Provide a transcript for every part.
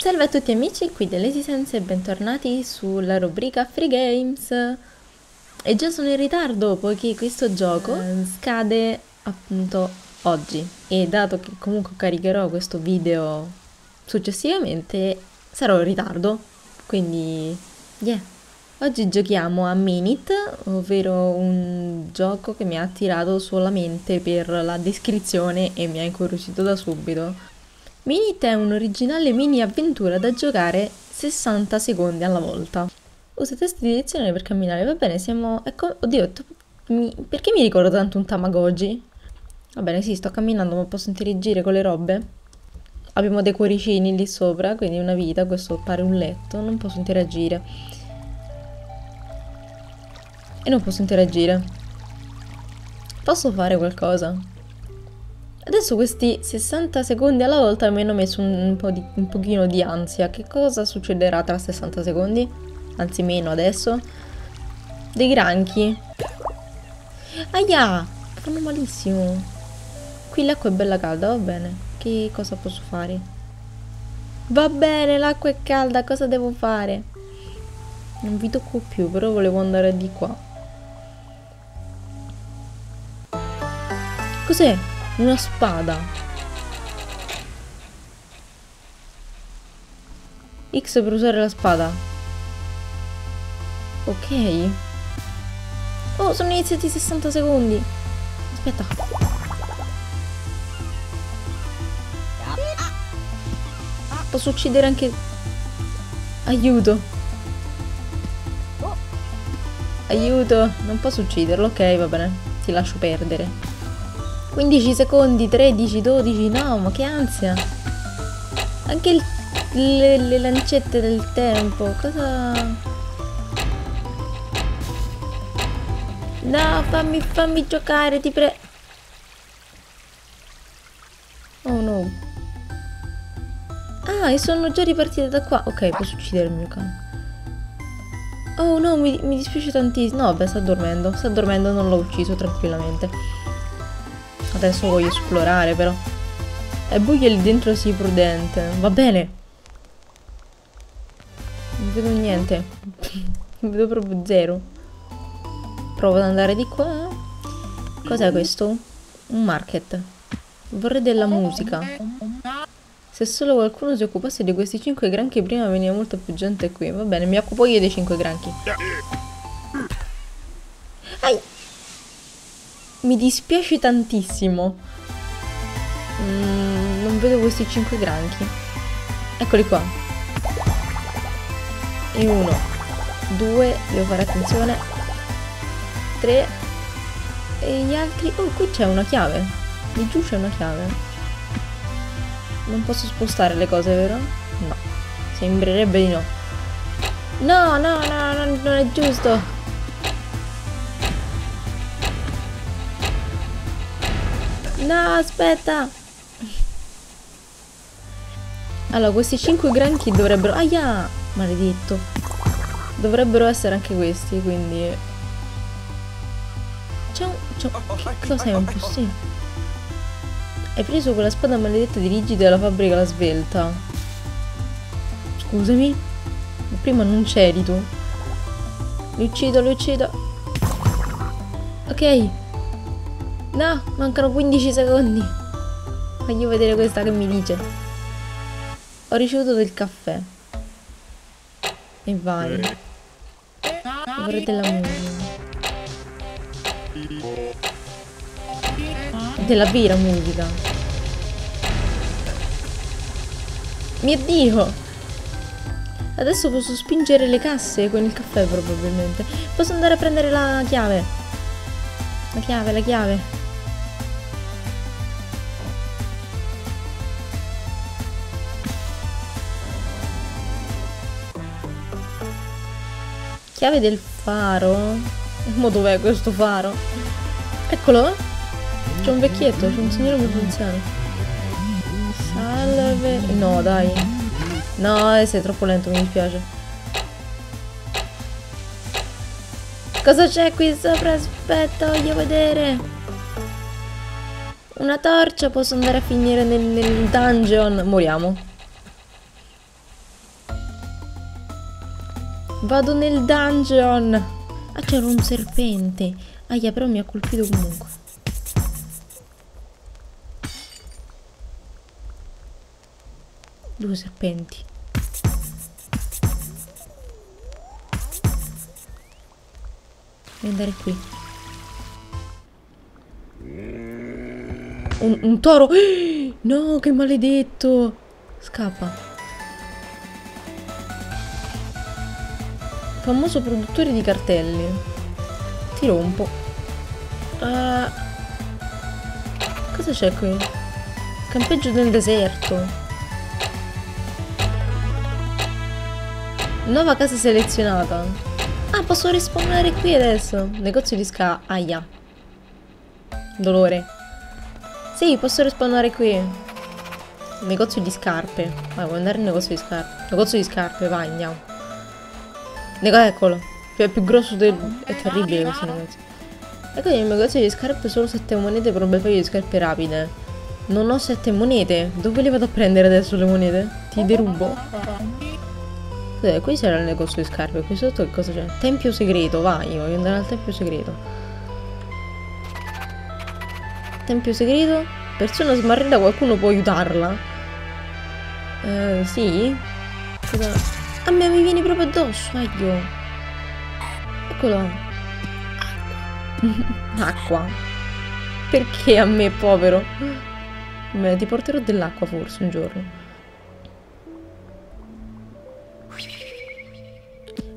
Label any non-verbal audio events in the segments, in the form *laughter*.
Salve a tutti amici, qui dell'Esisense e bentornati sulla rubrica Free Games. E già sono in ritardo poiché questo gioco scade appunto oggi e dato che comunque caricherò questo video successivamente sarò in ritardo, quindi yeah. Oggi giochiamo a Minit, ovvero un gioco che mi ha attirato solamente per la descrizione e mi ha incuriosito da subito. Minit è un'originale mini avventura da giocare 60 secondi alla volta. Usa testi di direzione per camminare, va bene, siamo... Ecco, oddio, mi... perché mi ricordo tanto un Tamagotchi? Va bene, sì, sto camminando, ma posso interagire con le robe? Abbiamo dei cuoricini lì sopra, quindi una vita, questo pare un letto, non posso interagire e non posso interagire. Posso fare qualcosa? Adesso questi 60 secondi alla volta mi hanno messo un, po di, un pochino di ansia. Che cosa succederà tra 60 secondi? Anzi meno adesso. Dei granchi. Aia! Fanno malissimo. Qui l'acqua è bella calda, va bene. Che cosa posso fare? Va bene, l'acqua è calda, cosa devo fare? Non vi tocco più, però volevo andare di qua. Cos'è? Una spada. X per usare la spada. Ok. Oh, sono iniziati 60 secondi. Aspetta. Posso uccidere anche... Aiuto. Aiuto. Non posso ucciderlo. Ok, va bene. Ti lascio perdere. 15 secondi, 13, 12, no, ma che ansia. Anche il, le, le lancette del tempo, cosa... No, fammi, fammi giocare, ti prego. Oh no. Ah, e sono già ripartita da qua. Ok, posso uccidere il mio cane. Oh no, mi, mi dispiace tantissimo. No, beh, sta dormendo. Sta dormendo, non l'ho ucciso tranquillamente. Adesso voglio esplorare però. È buio lì dentro, sii prudente. Va bene. Non vedo niente. non *laughs* vedo proprio zero. Provo ad andare di qua. Cos'è questo? Un market. Vorrei della musica. Se solo qualcuno si occupasse di questi cinque granchi prima veniva molta più gente qui. Va bene, mi occupo io dei cinque granchi. Mi dispiace tantissimo. Mm, non vedo questi cinque granchi. Eccoli qua. E uno, due, devo fare attenzione. Tre. E gli altri... Oh, qui c'è una chiave. Di giù c'è una chiave. Non posso spostare le cose, vero? No. Sembrerebbe di no. No, no, no, no non è giusto. No, aspetta. Allora, questi 5 granchi dovrebbero... Aia! Maledetto. Dovrebbero essere anche questi, quindi... C'è un... Che cosa sei? Un po' sì. Hai preso quella spada maledetta di rigidi della fabbrica La Svelta. Scusami? Prima non c'eri tu. Li uccido, li uccido. Ok. No, mancano 15 secondi. Voglio vedere questa che mi dice. Ho ricevuto del caffè. E vai. Vorrei della musica. Della vera musica. Mio Dio! Adesso posso spingere le casse con il caffè probabilmente. Posso andare a prendere la chiave. La chiave, la chiave. Chiave del faro? Ma dov'è questo faro? Eccolo! C'è un vecchietto, c'è un signore molto anziano. Salve. No, dai. No, eh, sei troppo lento, mi dispiace. Cosa c'è qui sopra? Aspetta, voglio vedere. Una torcia, posso andare a finire nel, nel dungeon. Moriamo. Vado nel dungeon. Ah, c'era un serpente. Aia, però mi ha colpito comunque. Due serpenti. Devo andare qui. Un, un toro. *gasps* No, che maledetto. Scappa. Famoso produttore di cartelli. Ti rompo. Uh, cosa c'è qui? Campeggio nel deserto. Nuova casa selezionata. Ah, posso rispawnare qui adesso. Negozio di ska. Aia. Dolore. Sì, posso rispawnare qui. Negozio di scarpe. Vai, vuoi andare in negozio di scarpe? Negozio di scarpe, vai, andiamo. Nego eccolo. Cioè, è più grosso del... È terribile questo negozio. Ecco il negozio di scarpe solo 7 monete per un bel paio scarpe rapide. Non ho 7 monete. Dove le vado a prendere adesso le monete? Ti derubo? Cos'è? Qui c'era il negozio di scarpe. Qui sotto che cosa c'è? Tempio segreto, vai. Voglio andare al tempio segreto. Tempio segreto? Persona smarrita, qualcuno può aiutarla? Eh, sì? Cosa... A me mi vieni proprio addosso, aglio. Eccolo. *laughs* Acqua. Perché a me, povero? Beh, ti porterò dell'acqua forse un giorno.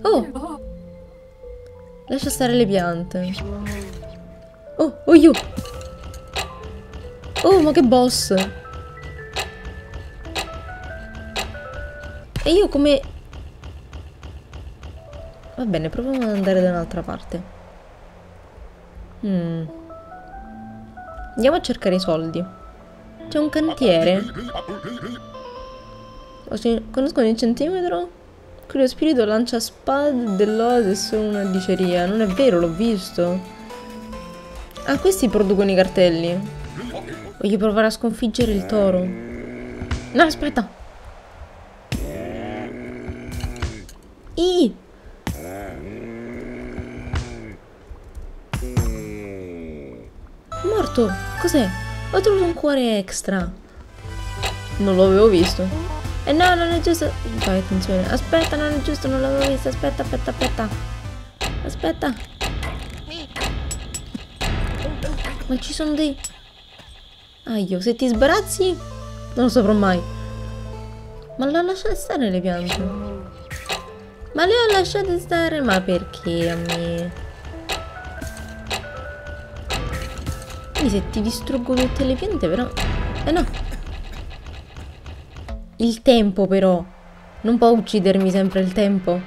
Oh! Lascia stare le piante. Oh, oh, io! Oh, ma che boss! E io come... Va bene, proviamo ad andare da un'altra parte. Hmm. Andiamo a cercare i soldi. C'è un cantiere. Conoscono il centimetro? Qui lo spirito lancia spade dell'Odes una diceria. Non è vero, l'ho visto. Ah, questi producono i cartelli. Voglio provare a sconfiggere il toro. No, aspetta. I. Morto. Cos'è? Ho trovato un cuore extra. Non lo avevo visto. Eh no, non è giusto. Fai attenzione. Aspetta, non è giusto, non l'avevo visto. Aspetta, aspetta, aspetta. Aspetta. Ma ci sono dei... Aio, se ti sbarazzi non lo saprò mai. Ma le ho lasciate stare le piante. Ma le ho lasciate stare? Ma perché a me? Quindi se ti distruggo tutte le piante però... Eh no. Il tempo però. Non può uccidermi sempre il tempo.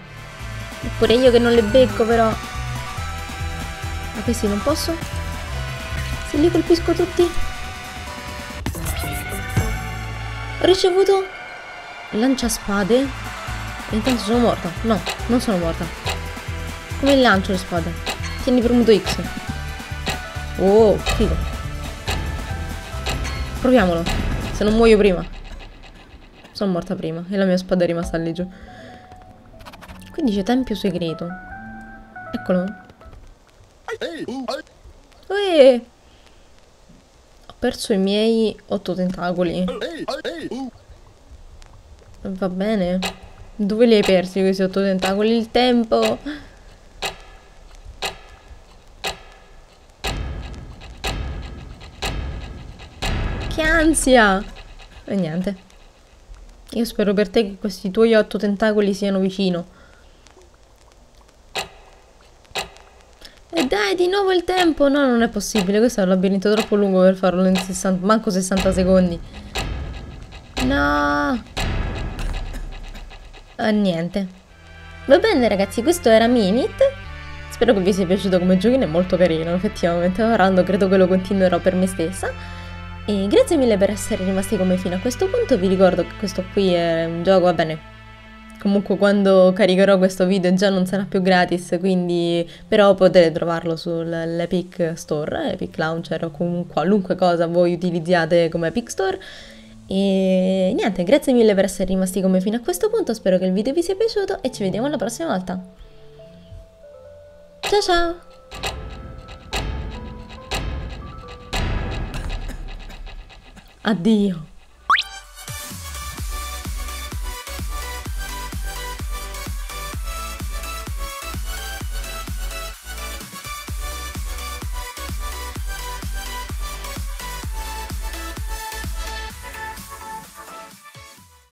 Eppure io che non le becco però. Ma questi non posso? Se li colpisco tutti? Ho ricevuto lanciaspade. E intanto sono morta. No, non sono morta. Come lancio le spade? Tieni premuto X. Oh, figo. Proviamolo. Se non muoio prima. Sono morta prima e la mia spada è rimasta lì giù. Qui dice tempio segreto. Eccolo. Uè! perso i miei otto tentacoli. Va bene. Dove li hai persi questi otto tentacoli? Il tempo. Che ansia! E niente. Io spero per te che questi tuoi otto tentacoli siano vicino. E dai, di nuovo il tempo! No, non è possibile, questo è un labirinto troppo lungo per farlo in 60... Manco 60 secondi. No! Oh, niente. Va bene ragazzi, questo era Minit. Spero che vi sia piaciuto come giochino, è molto carino, effettivamente. Orando credo che lo continuerò per me stessa. E grazie mille per essere rimasti con me fino a questo punto. Vi ricordo che questo qui è un gioco, va bene, Comunque quando caricherò questo video già non sarà più gratis, quindi però potete trovarlo sull'Epic Store, Epic Launcher o comunque qualunque cosa voi utilizziate come Epic Store. E niente, grazie mille per essere rimasti con me fino a questo punto, spero che il video vi sia piaciuto e ci vediamo la prossima volta. Ciao ciao! Addio!